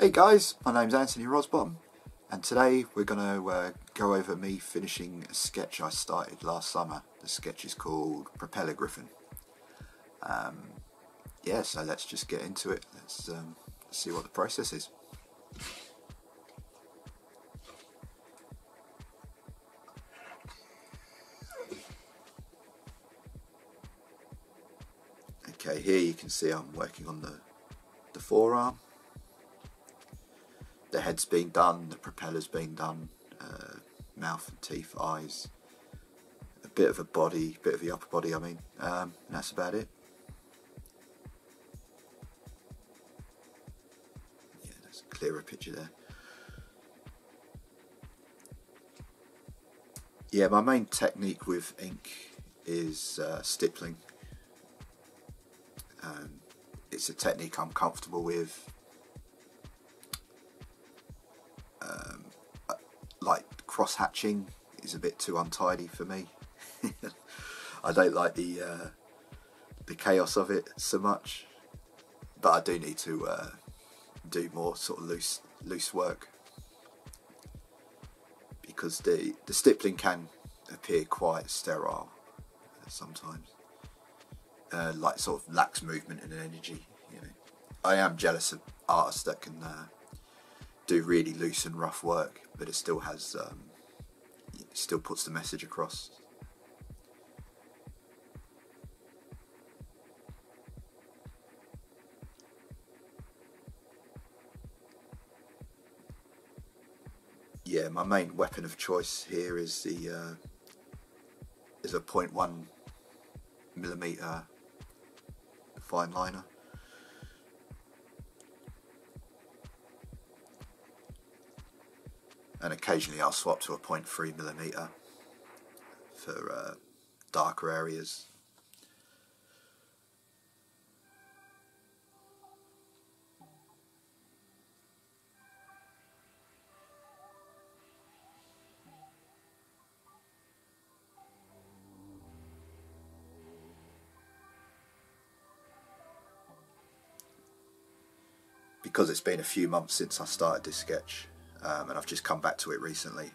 Hey guys, my name's Anthony Rosbottom and today we're going to uh, go over me finishing a sketch I started last summer. The sketch is called Propeller Griffin. Um, yeah, so let's just get into it. Let's um, see what the process is. Okay, here you can see I'm working on the, the forearm. The head's being done, the propeller's being done, uh, mouth and teeth, eyes, a bit of a body, bit of the upper body I mean, um, that's about it. Yeah, that's a clearer picture there. Yeah, my main technique with ink is uh, stippling um, it's a technique I'm comfortable with. Cross hatching is a bit too untidy for me. I don't like the uh, the chaos of it so much, but I do need to uh, do more sort of loose loose work because the the stippling can appear quite sterile sometimes uh, like sort of lacks movement and energy. You know, I am jealous of artists that can uh, do really loose and rough work, but it still has, um, still puts the message across. Yeah, my main weapon of choice here is the uh, is a 0.1 millimeter fine liner. And occasionally I'll swap to a 0.3 millimeter for uh, darker areas. because it's been a few months since I started this sketch um, and I've just come back to it recently.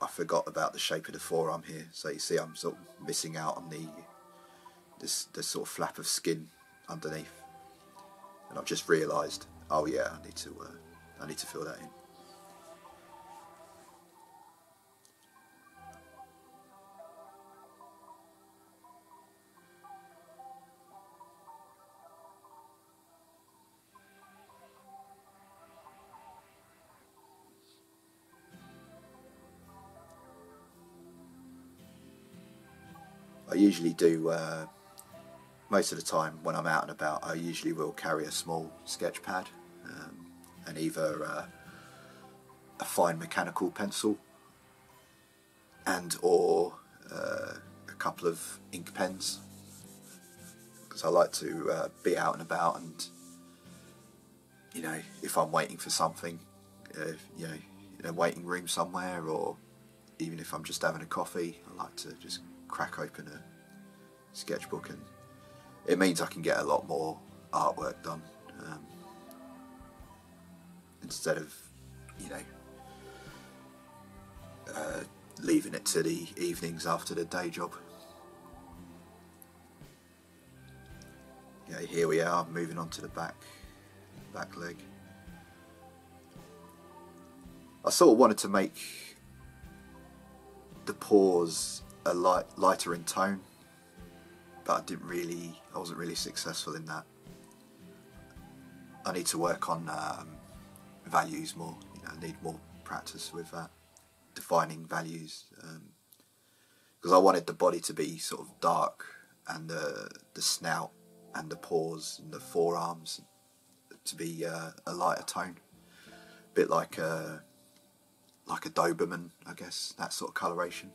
I forgot about the shape of the forearm here. So you see I'm sort of missing out on the this, sort of flap of skin underneath. And I've just realised oh yeah I need to uh, I need to fill that in I usually do, uh, most of the time when I'm out and about, I usually will carry a small sketch pad um, and either uh, a fine mechanical pencil and or uh, a couple of ink pens. Because I like to uh, be out and about and you know if I'm waiting for something uh, you know in a waiting room somewhere or even if I'm just having a coffee I like to just crack open a sketchbook and it means I can get a lot more artwork done um, instead of you know uh, leaving it to the evenings after the day job. Yeah, here we are moving on to the back back leg. I sort of wanted to make the paws a light, lighter in tone, but I didn't really, I wasn't really successful in that. I need to work on um, values more. You know, I need more practice with that, defining values, because um, I wanted the body to be sort of dark and the the snout and the paws and the forearms to be uh, a lighter tone, a bit like a like a Doberman, I guess, that sort of coloration.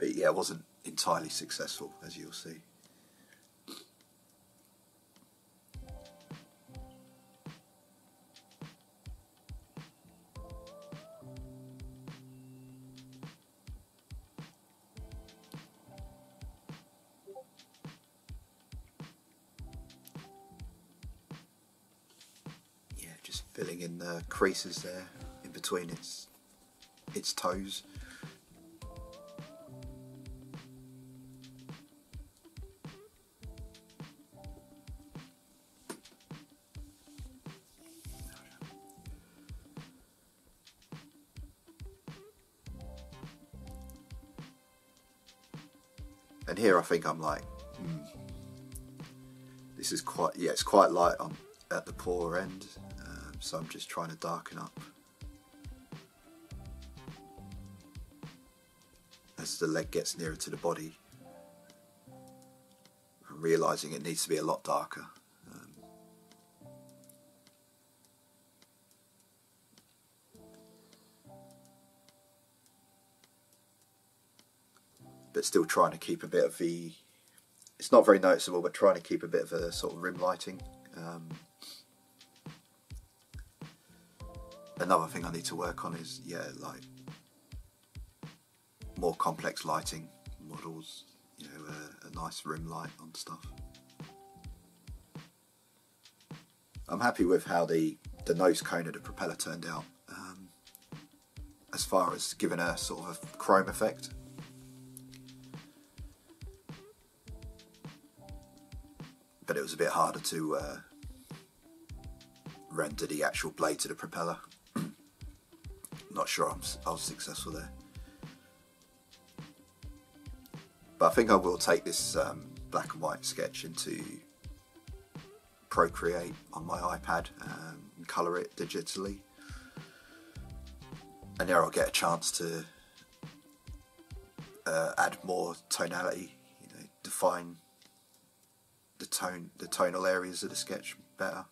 But yeah, it wasn't entirely successful, as you'll see. Yeah, just filling in the creases there in between its its toes. I think I'm like, hmm, this is quite, yeah, it's quite light on at the paw end, um, so I'm just trying to darken up as the leg gets nearer to the body. I'm realising it needs to be a lot darker. But still trying to keep a bit of the it's not very noticeable but trying to keep a bit of a sort of rim lighting. Um, another thing I need to work on is yeah like more complex lighting models you know a, a nice rim light on stuff. I'm happy with how the the nose cone of the propeller turned out um, as far as giving a sort of a chrome effect but it was a bit harder to uh, render the actual blade to the propeller. Not sure I'm, I was successful there. But I think I will take this um, black and white sketch into Procreate on my iPad um, and colour it digitally. And there I'll get a chance to uh, add more tonality, you know, define the tone, the tonal areas of the sketch better.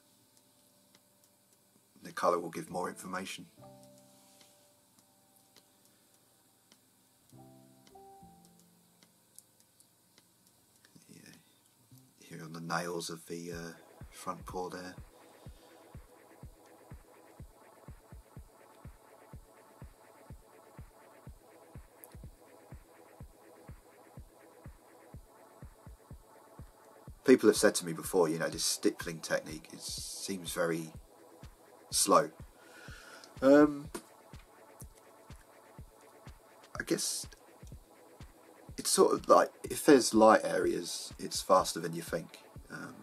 The colour will give more information. Yeah. Here on the nails of the uh, front paw there. People have said to me before, you know, this stippling technique is, seems very slow. Um, I guess it's sort of like if there's light areas, it's faster than you think. Um,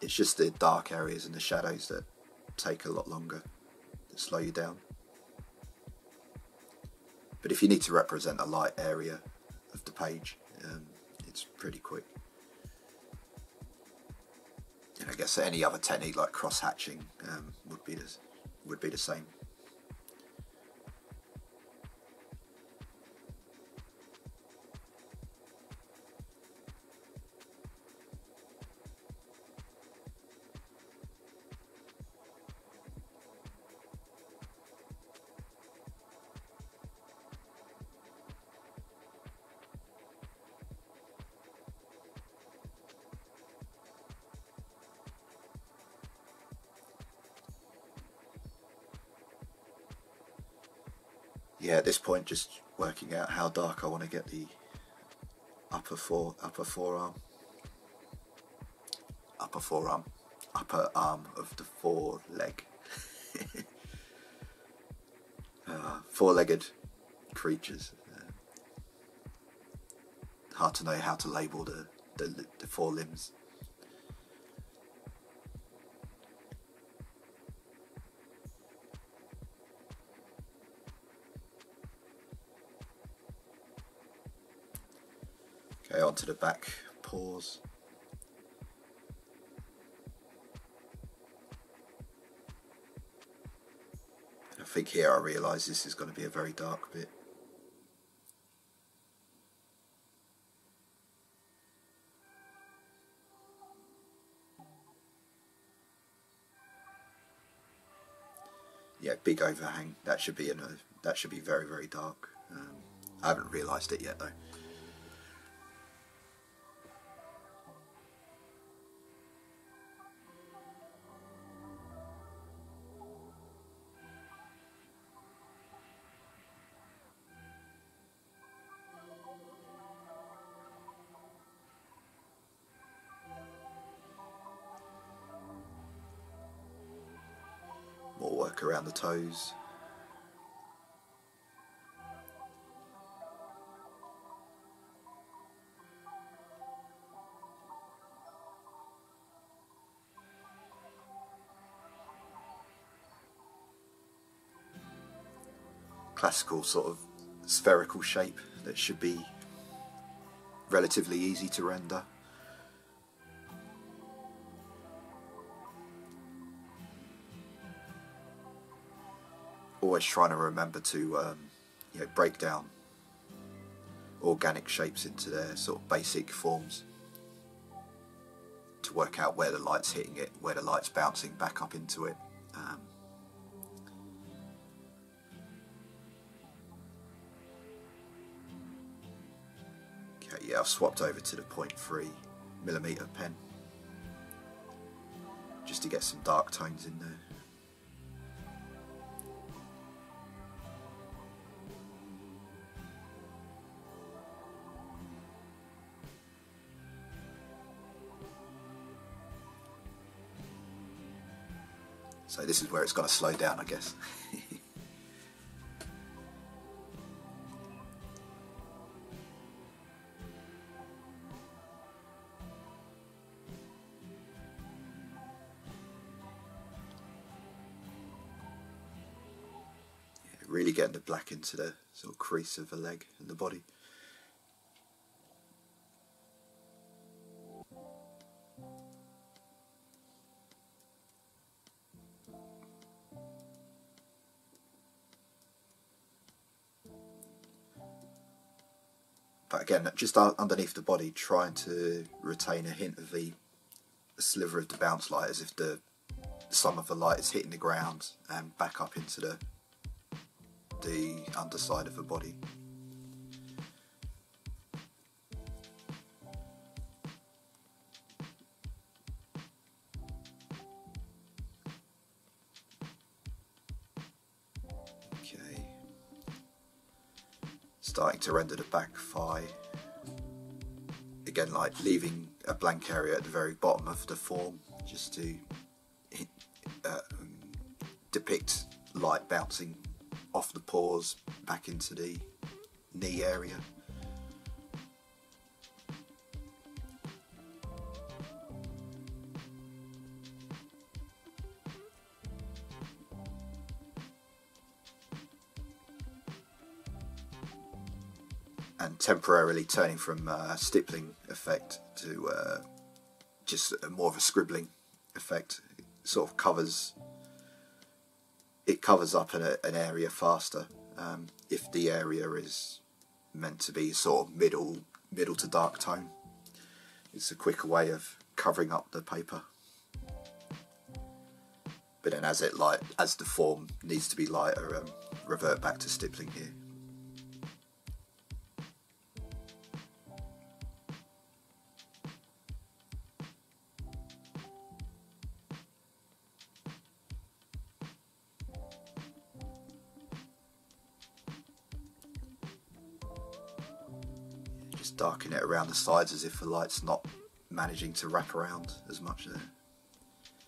it's just the dark areas and the shadows that take a lot longer to slow you down. But if you need to represent a light area of the page, um, it's pretty quick. I guess any other technique like cross hatching um, would be the, would be the same. Yeah, at this point, just working out how dark I want to get the upper fore upper forearm, upper forearm, upper arm of the foreleg. uh, four-legged creatures. Uh, hard to know how to label the, the, the four limbs. The back paws. I think here I realise this is going to be a very dark bit. Yeah, big overhang. That should be in a, that should be very very dark. Um, I haven't realised it yet though. The toes. classical sort of spherical shape that should be relatively easy to render. Always trying to remember to um, you know, break down organic shapes into their sort of basic forms to work out where the light's hitting it, where the light's bouncing back up into it. Um, yeah, I've swapped over to the 0.3 millimeter pen just to get some dark tones in there. So this is where it's going to slow down I guess. really getting the black into the sort of crease of the leg and the body. Again, just underneath the body, trying to retain a hint of the sliver of the bounce light as if the some of the light is hitting the ground and back up into the the underside of the body. Starting to render the back thigh. Again, like leaving a blank area at the very bottom of the form just to uh, depict light bouncing off the paws back into the knee area. Temporarily turning from uh, stippling effect to uh, just more of a scribbling effect. It sort of covers it covers up an, an area faster um, if the area is meant to be sort of middle middle to dark tone. It's a quicker way of covering up the paper. But then as it light as the form needs to be lighter, um, revert back to stippling here. The sides as if the light's not managing to wrap around as much there.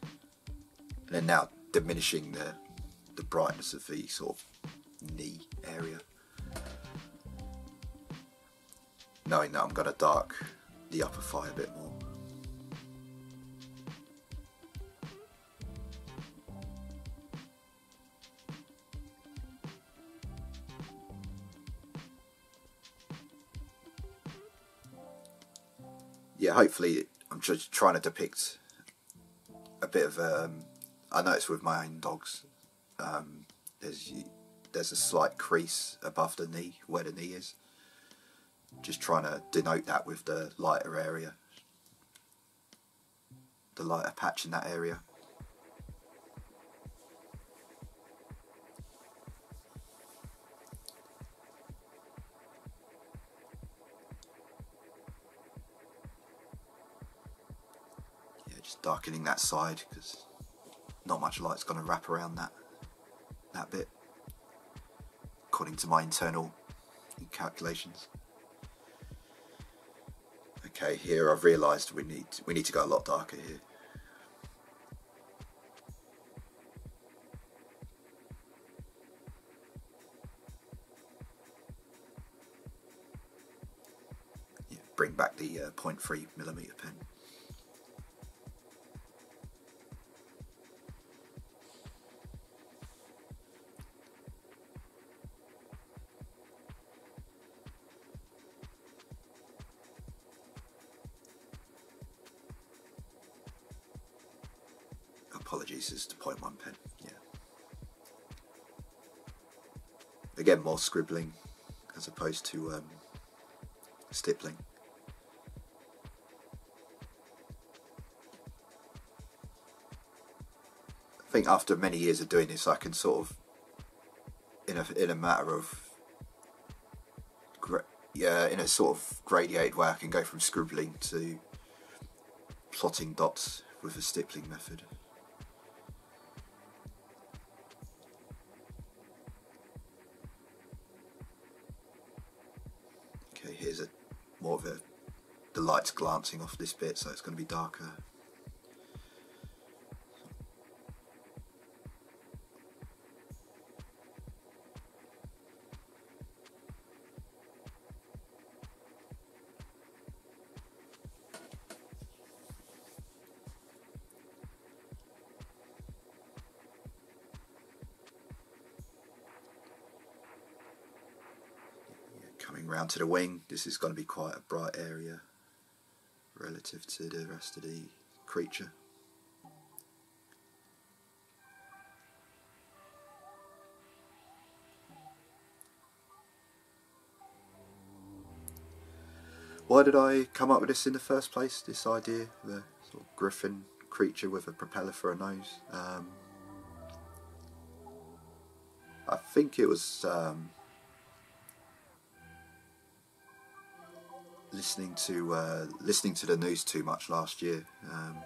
And then now diminishing the, the brightness of the sort of knee area. Knowing that I'm going to dark the upper thigh a bit more. Yeah, hopefully I'm just trying to depict a bit of. Um, I noticed with my own dogs, um, there's there's a slight crease above the knee where the knee is. Just trying to denote that with the lighter area, the lighter patch in that area. darkening that side because not much light's going to wrap around that that bit according to my internal calculations. Okay here I've realized we need we need to go a lot darker here. Yeah, bring back the uh, 0.3 millimeter pen. Scribbling as opposed to um, stippling. I think after many years of doing this, I can sort of, in a in a matter of, yeah, in a sort of gradiated way, I can go from scribbling to plotting dots with a stippling method. More of a the light's glancing off this bit, so it's going to be darker. To the wing, this is going to be quite a bright area relative to the rest of the creature. Why did I come up with this in the first place, this idea, the sort of griffin creature with a propeller for a nose? Um, I think it was um, listening to uh, listening to the news too much last year um,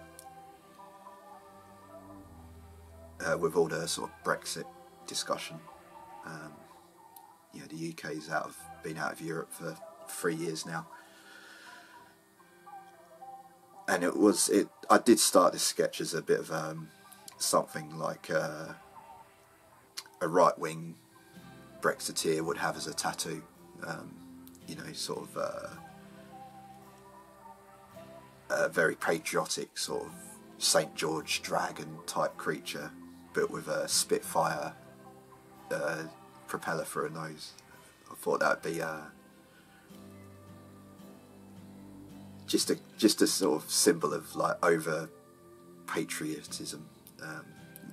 uh, with all the sort of Brexit discussion. Um, you know, the UK's out of been out of Europe for three years now, and it was it. I did start this sketch as a bit of um, something like uh, a right wing Brexiteer would have as a tattoo. Um, you know, sort of uh, a very patriotic sort of St George dragon type creature, but with a Spitfire uh, propeller for a nose. I thought that would be uh, just a just a sort of symbol of like over patriotism, um,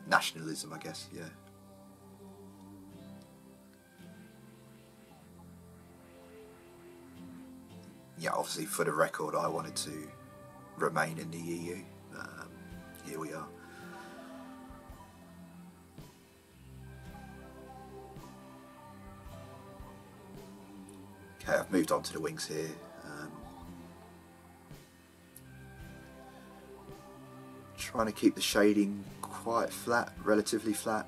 nationalism, I guess. Yeah. Yeah, obviously for the record, I wanted to remain in the EU. Um, here we are. Okay, I've moved on to the wings here. Um, trying to keep the shading quite flat, relatively flat.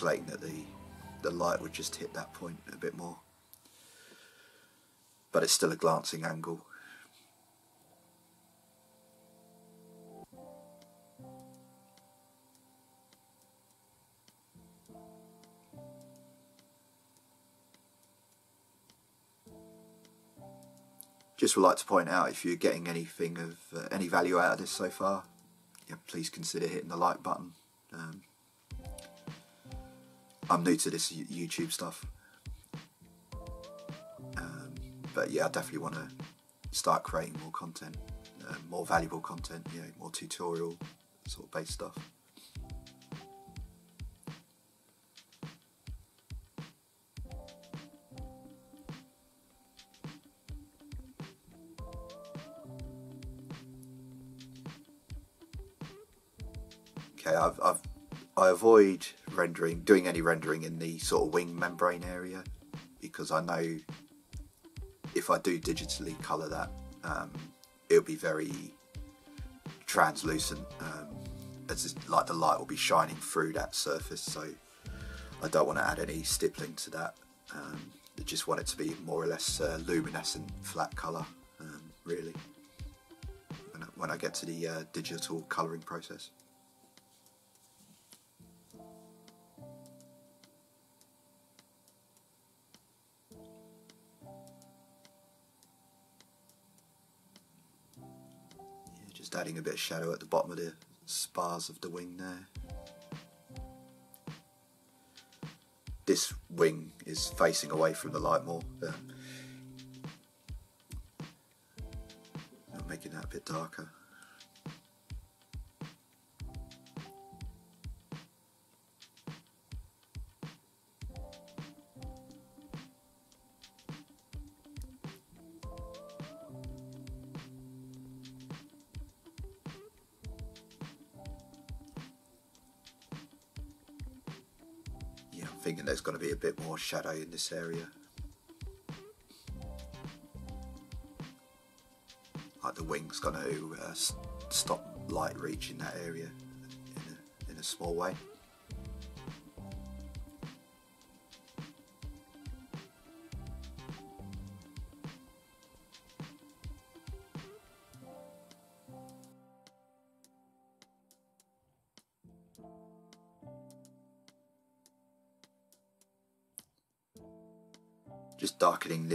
Calculating that the the light would just hit that point a bit more. But it's still a glancing angle. Just would like to point out if you're getting anything of uh, any value out of this so far yeah, please consider hitting the like button. Um, I'm new to this YouTube stuff. Um, but yeah, I definitely want to start creating more content, uh, more valuable content, you know, more tutorial sort of based stuff. Okay, I've, I've I avoid rendering, doing any rendering in the sort of wing membrane area because I know if I do digitally colour that, um, it'll be very translucent. Um, as like the light will be shining through that surface, so I don't want to add any stippling to that. Um, I just want it to be more or less uh, luminescent, flat colour, um, really. when I get to the uh, digital colouring process. Just adding a bit of shadow at the bottom of the spars of the wing there. This wing is facing away from the light more. I'm making that a bit darker. Thinking there's going to be a bit more shadow in this area. Like the wing's going to uh, stop light reaching that area in a, in a small way.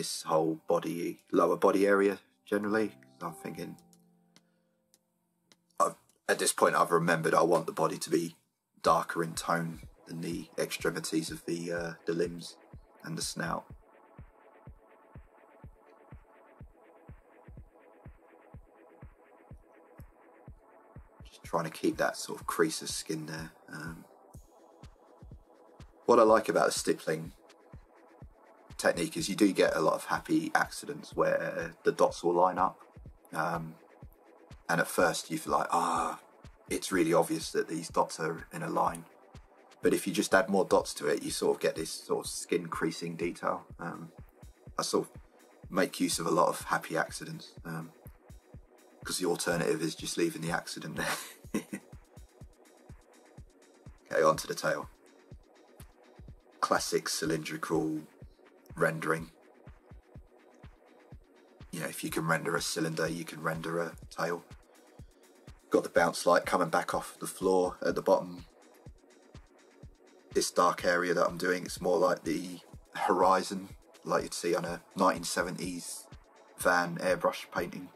This whole body, lower body area generally. I'm thinking, I've, at this point, I've remembered I want the body to be darker in tone than the extremities of the uh, the limbs and the snout. Just trying to keep that sort of crease of skin there. Um, what I like about the stippling technique is you do get a lot of happy accidents where the dots will line up. Um, and at first you feel like, ah, oh, it's really obvious that these dots are in a line. But if you just add more dots to it, you sort of get this sort of skin creasing detail. Um, I sort of make use of a lot of happy accidents because um, the alternative is just leaving the accident there. okay, on to the tail. Classic cylindrical rendering. You know, if you can render a cylinder, you can render a tail. Got the bounce light coming back off the floor at the bottom. This dark area that I'm doing, it's more like the horizon, like you'd see on a 1970s van airbrush painting.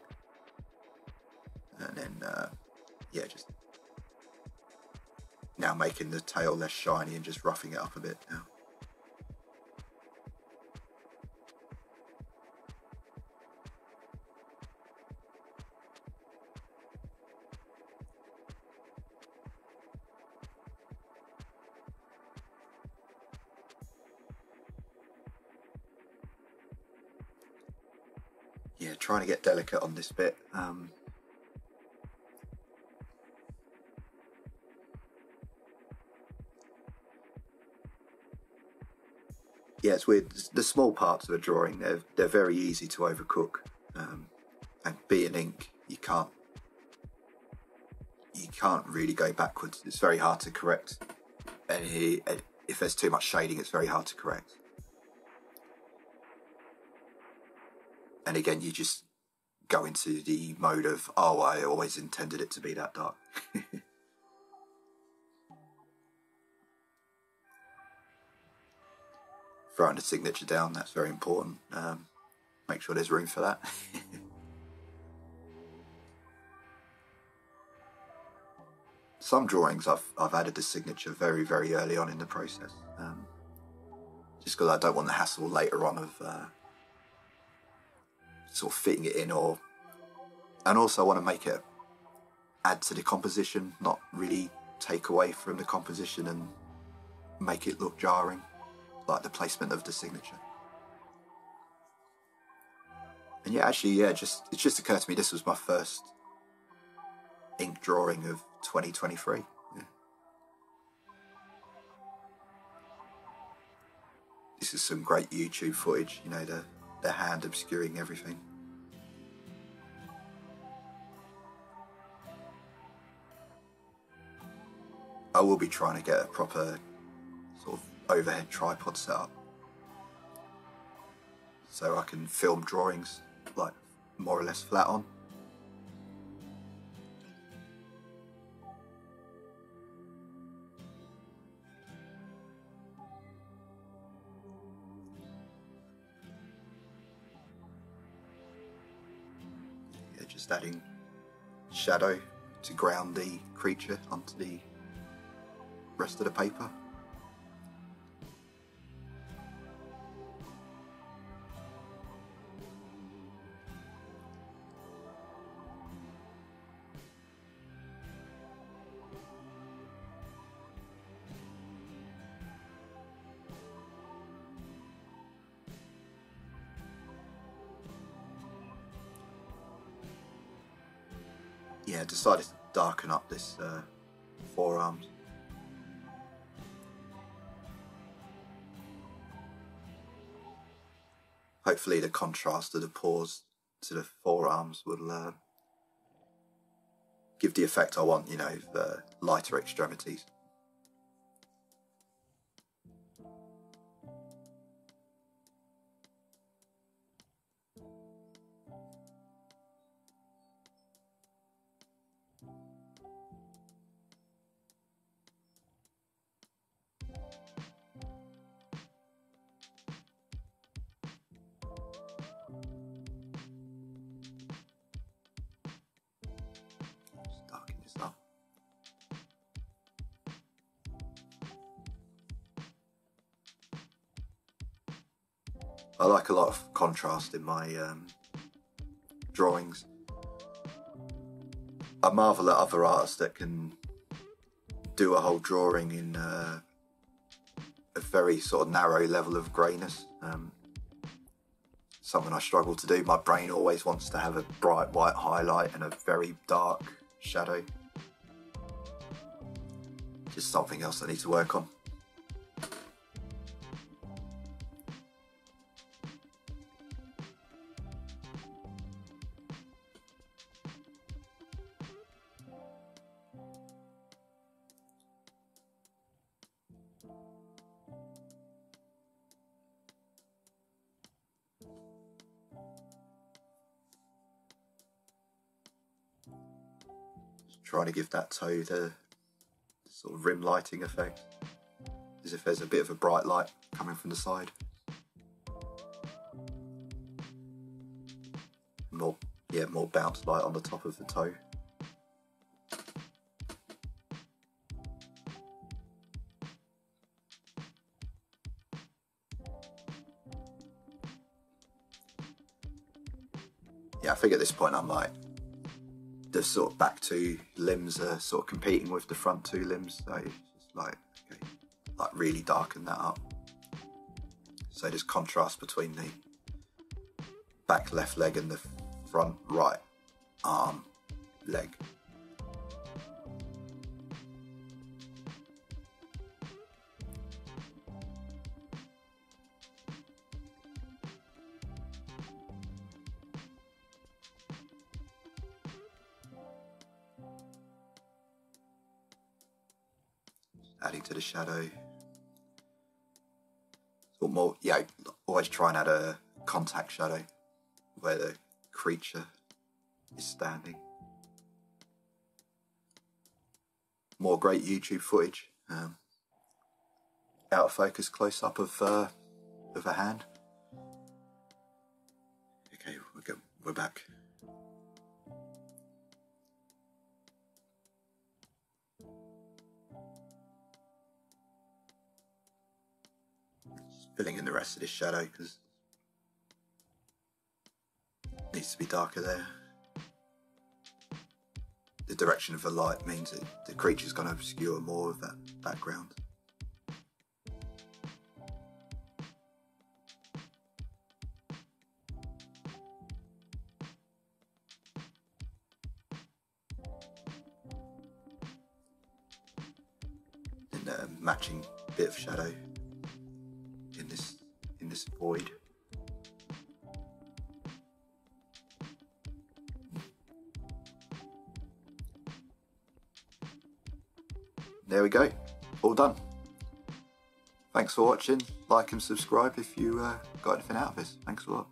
And then, uh, yeah, just now making the tail less shiny and just roughing it up a bit now. Trying to get delicate on this bit. Um, yeah, it's weird. The small parts of a drawing, they're, they're very easy to overcook. Um, and being ink, you can't you can't really go backwards. It's very hard to correct. And if there's too much shading, it's very hard to correct. And again you just go into the mode of oh I always intended it to be that dark. Throwing the signature down, that's very important. Um, make sure there's room for that. Some drawings I've, I've added the signature very, very early on in the process. Um, just because I don't want the hassle later on of uh, sort of fitting it in or and also I want to make it add to the composition not really take away from the composition and make it look jarring like the placement of the signature and yeah actually yeah just it just occurred to me this was my first ink drawing of 2023 yeah. this is some great YouTube footage you know the the hand obscuring everything. I will be trying to get a proper sort of overhead tripod set up so I can film drawings like more or less flat on. Yeah, just adding shadow to ground the creature onto the rest of the paper. yeah, decided to darken up this uh, forearms. Hopefully the contrast of the paws to the forearms will uh, give the effect I want, you know, the lighter extremities. I like a lot of contrast in my um, drawings. I marvel at other artists that can do a whole drawing in uh, a very sort of narrow level of greyness. Um, something I struggle to do. My brain always wants to have a bright white highlight and a very dark shadow. Just something else I need to work on. Trying to give that toe the sort of rim lighting effect, as if there's a bit of a bright light coming from the side. More, yeah, more bounce light on the top of the toe. Yeah, I think at this point I'm like, the sort of back two limbs are sort of competing with the front two limbs. So it's like, okay, like really darken that up. So there's contrast between the back left leg and the front right arm leg. Shadow. Or more, yeah, always try and add a contact shadow where the creature is standing. More great YouTube footage. Um, out of focus close up of uh, of a hand. Okay, we're, we're back. Filling in the rest of this shadow because it needs to be darker there. The direction of the light means that the creature's going to obscure more of that background. Thanks for watching, like and subscribe if you uh, got anything out of this. Thanks a lot.